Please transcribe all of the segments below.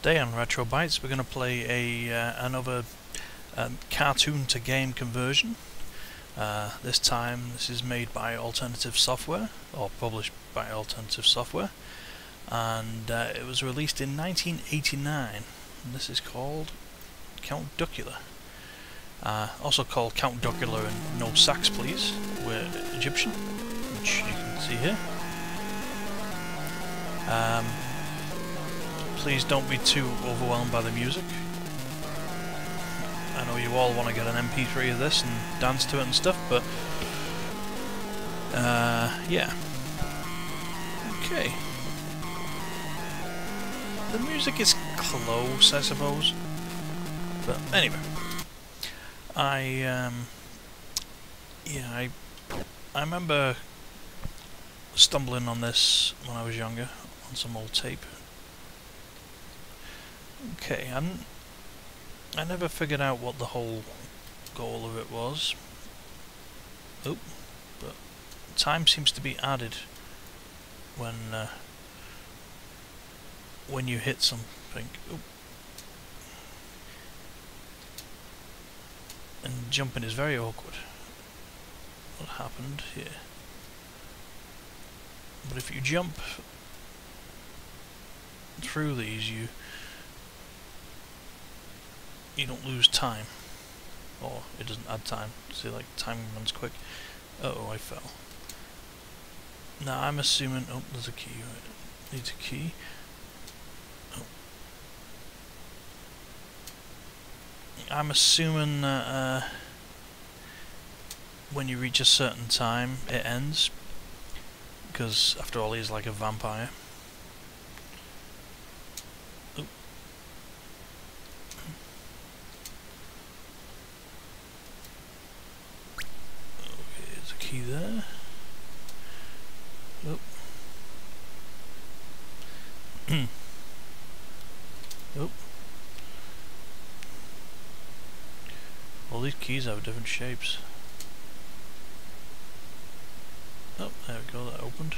Today on Retro Bytes we're going to play a uh, another um, cartoon to game conversion. Uh, this time this is made by Alternative Software, or published by Alternative Software, and uh, it was released in 1989. And this is called Count Duckula. Uh, also called Count Duckula and No Sax Please. We're Egyptian, which you can see here. Um, please don't be too overwhelmed by the music. I know you all want to get an MP3 of this and dance to it and stuff, but uh, yeah. Okay. The music is close, I suppose. But anyway, I um, yeah, I I remember stumbling on this when I was younger on some old tape Okay, I'm, I never figured out what the whole goal of it was. Oh, but time seems to be added when uh, when you hit something. Oop. And jumping is very awkward. What happened here? But if you jump through these, you you don't lose time. Or it doesn't add time. See, like, time runs quick. Uh oh, I fell. Now, I'm assuming... Oh, there's a key. Right. Needs a key. Oh. I'm assuming that uh, when you reach a certain time, it ends. Because, after all, he's like a vampire. key there. Oh. Oh. All these keys have different shapes. Oh, there we go, that opened.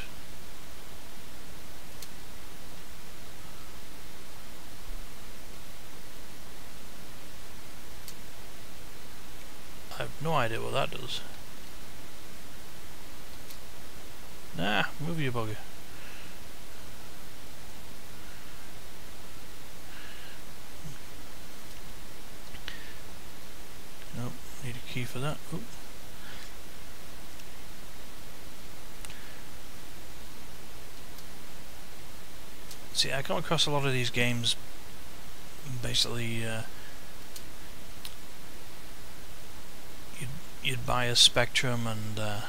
I have no idea what that does. Nah, move your bugger. Nope, need a key for that. See, I come across a lot of these games basically uh, you'd, you'd buy a Spectrum and uh,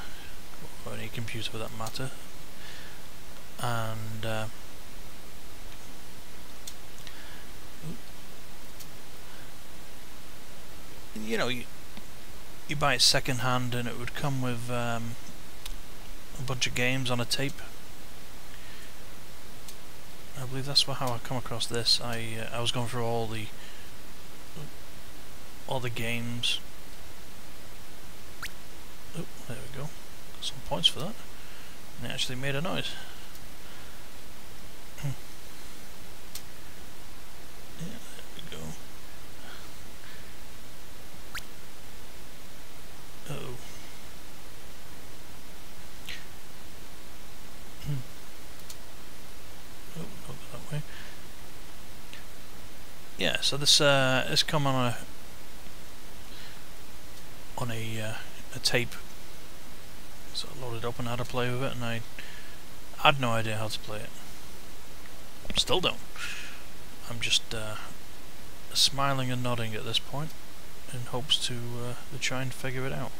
or any computer for that matter and uh, you know you, you buy it second hand and it would come with um, a bunch of games on a tape I believe that's how I come across this I uh, I was going through all the all the games oh there we go some points for that. And it actually made a noise. Hmm. yeah, there we go. Uh oh. Hmm. Oh, Yeah, so this uh, this come on a on a uh, a tape so I loaded up on how to play with it and I had no idea how to play it. Still don't. I'm just uh, smiling and nodding at this point in hopes to, uh, to try and figure it out.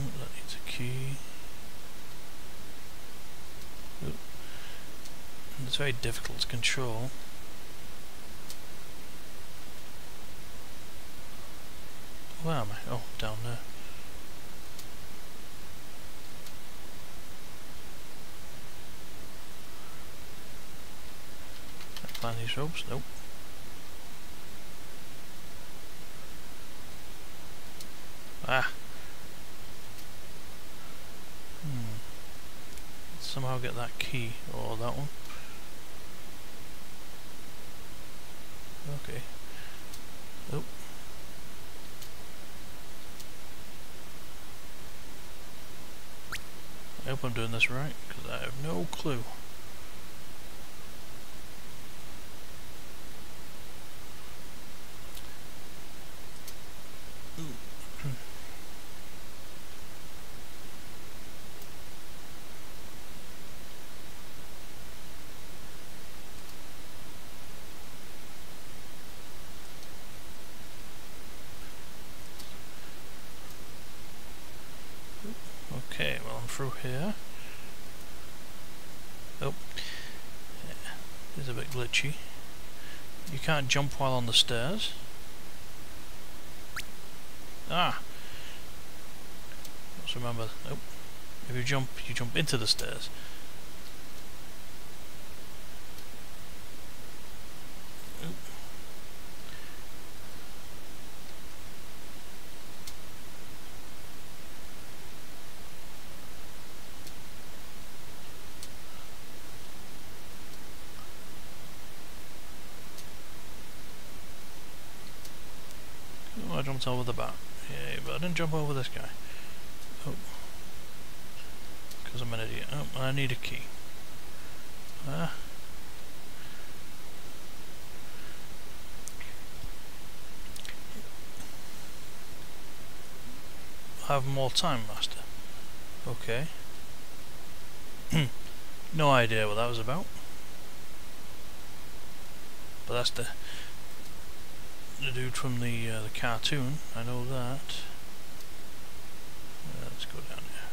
Oh, that needs a key. Oh. It's very difficult to control. Where am I? Oh, down there. Climb these ropes? Nope. Ah. Hmm. somehow get that key, or that one. Okay. Oh. I hope I'm doing this right, because I have no clue. Okay, well I'm through here. Oh, yeah, it's a bit glitchy. You can't jump while on the stairs. Ah! Let's remember, oh, If you jump, you jump into the stairs. Over the bat. Yeah, but I didn't jump over this guy. Oh. Because I'm an idiot. Oh, I need a key. Ah. Have more time, Master. Okay. no idea what that was about. But that's the the dude from the uh, the cartoon. I know that. Uh, let's go down here.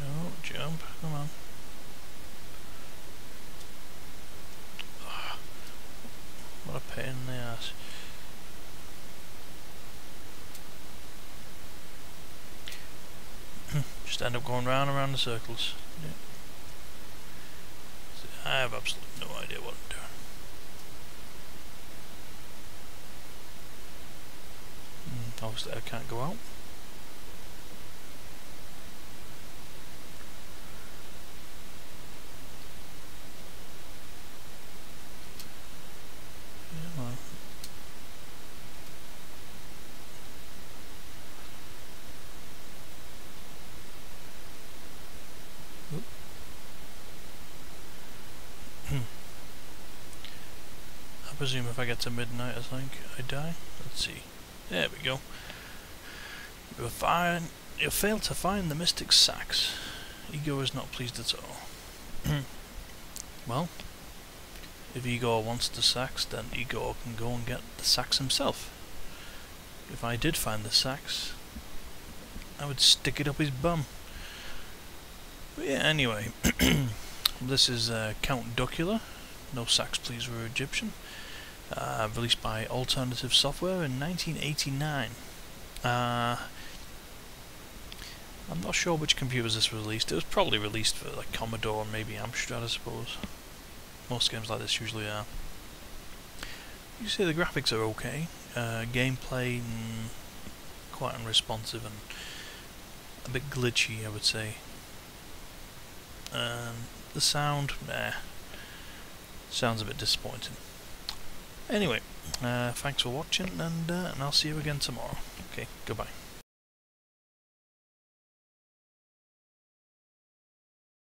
No, jump. Come on. what a pain in the ass. Just end up going round and round in circles. Yeah. I have absolutely no idea what I'm doing. Mm, obviously I can't go out. I presume if I get to midnight, I think I die. Let's see. There we go. You'll find you fail to find the mystic sax. Igor is not pleased at all. well, if Igor wants the sax, then Igor can go and get the sax himself. If I did find the sax, I would stick it up his bum. But yeah, anyway, this is uh, Count Duckula. No sax, please, we're Egyptian uh, released by Alternative Software in 1989. Uh, I'm not sure which computers this was released. It was probably released for like Commodore and maybe Amstrad, I suppose. Most games like this usually are. You see the graphics are okay. Uh, gameplay mm, quite unresponsive and a bit glitchy, I would say. Um, the sound, nah, sounds a bit disappointing. Anyway, uh, thanks for watching, and, uh, and I'll see you again tomorrow. Okay, goodbye.